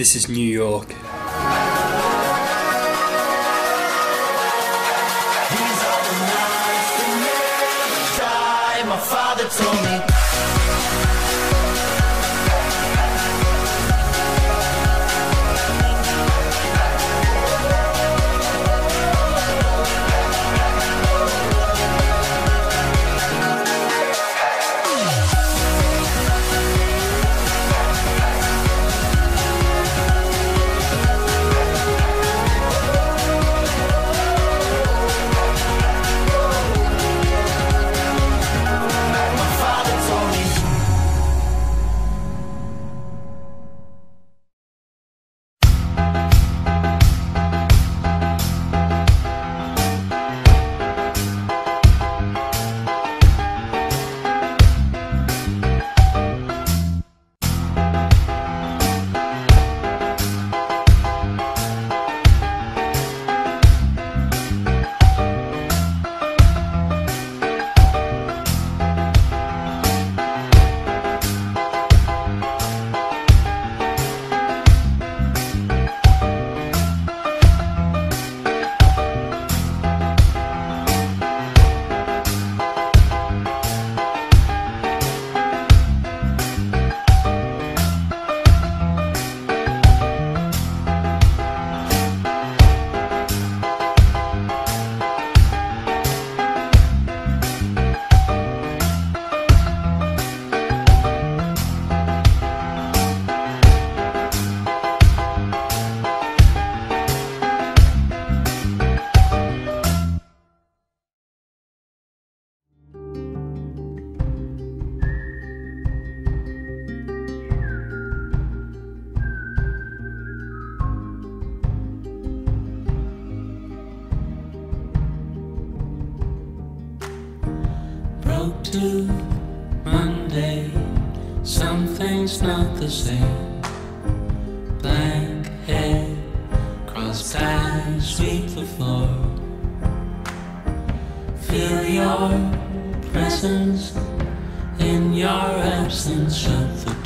This is New York. Broke to Monday. Something's not the same. Black head, crossed eyes, sweep the floor. Feel your presence in your absence. Shut the